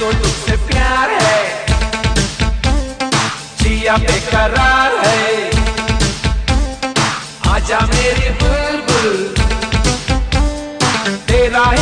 तो तुझसे प्यार है। जिया बेकरार है। आजा मेरी बुलबुल। तेरा